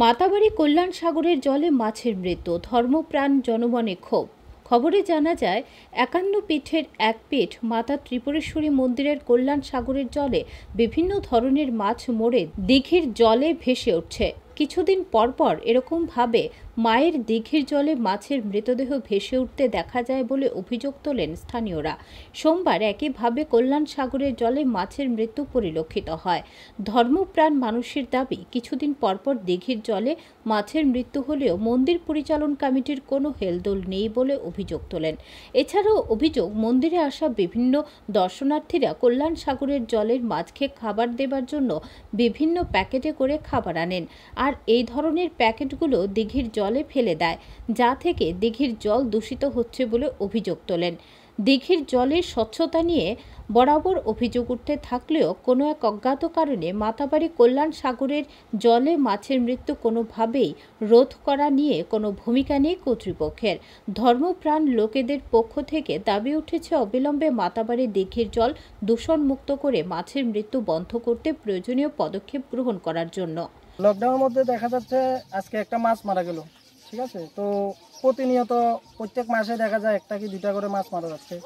মাতাবাড়ি কল্যাণ সাগরের জলে মাছের মৃত্যু, ধর্মপ্রাণ জনমনে ক্ষোভ। খবরে জানা যায়, একান্ন পীঠের এক পীঠ মাতা ত্রিপুরেশ্বরী মন্দিরের কল্যাণ সাগরের জলে বিভিন্ন ধরনের মাছ মরে দিঘির জলে ভেসে উঠছে। কিছুদিন পরপর এরকমভাবে মায়ের দিঘির জলে মাছের মৃতদেহ ভেসে উঠতে দেখা যায় বলে অভিযোগ তোলেন স্থানীয়রা। সোমবার একইভাবে কল্যাণ সাগরের জলে মাছের মৃত্যু পরিলক্ষিত হয়। ধর্মপ্রাণ মানুষের দাবি, কিছুদিন পরপর দিঘির জলে মাছের মৃত্যু হলেও মন্দির পরিচালন কমিটির কোনো হেলদোল নেই বলে অভিযোগ তোলেন। এছাড়াও অভিযোগ, মন্দিরে আসা বিভিন্ন দর্শনার্থীরা কল্যাণ সাগরের জলের মাছকে খাবার দেবার জন্য বিভিন্ন প্যাকেটে করে খাবার আনেন। আর এই ধরনের প্যাকেটগুলো দিঘির জলে ফেলে দেয়, যা থেকে দিঘির জল দূষিত হচ্ছে বলে অভিযোগ তোলেন। দিঘির জলের স্বচ্ছতা নিয়ে বরাবর অভিযোগ উঠতে থাকলেও কোনো এক অজ্ঞাত কারণে মাতাবাড়ি কল্যাণ সাগরের জলে মাছের মৃত্যু কোনোভাবেই রোধ করা নিয়ে কোনো ভূমিকা নেই কর্তৃপক্ষের। ধর্মপ্রাণ লোকেদের পক্ষ থেকে দাবি উঠেছে অবিলম্বে মাতাবাড়ি দিঘির জল দূষণমুক্ত করে মাছের মৃত্যু বন্ধ করতে প্রয়োজনীয় পদক্ষেপ গ্রহণ করার জন্য। লকডাউনের মধ্যে দেখা যাচ্ছে আজকে একটা মাছ মারা গেল, ঠিক আছে? তো প্রতিনিয়ত প্রত্যেক মাসে দেখা যায় একটা কি দুটা করে মাছ মারা যাচ্ছে।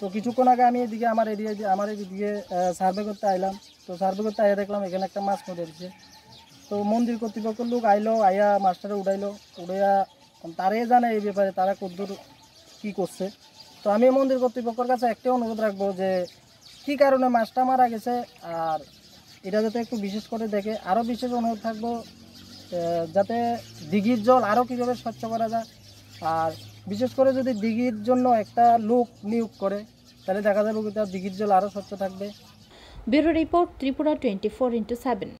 তো কিছুক্ষণ আগে আমি এদিকে আমার এরিয়ায় আমার এদিকে সার্ভে করতে আইলাম। তো সার্ভে করতে আইয়া দেখলাম এখানে একটা মাছ মরে দিচ্ছে তো মন্দির কর্তৃপক্ষের লোক আইলো, আইয়া মাছটারে উড়াইলো। উড়াইয়া তারাই জানে এই ব্যাপারে, তারা কদ্দূর কী করছে। তো আমি মন্দির কর্তৃপক্ষের কাছে একটাই অনুরোধ রাখব যে, কী কারণে মাছটা মারা গেছে? আর এটা যাতে একটু বিশেষ করে দেখে। আরও বিশেষ অনুরোধ থাকব যাতে দিঘির জল আরও কীভাবে স্বচ্ছ করা যায়। আর বিশেষ করে যদি দিঘির জন্য একটা লোক নিয়োগ করে, তাহলে দেখা যাবে কি তার দিঘির জল আরও স্বচ্ছ থাকবে। Bureau report Tripura twenty four into seven.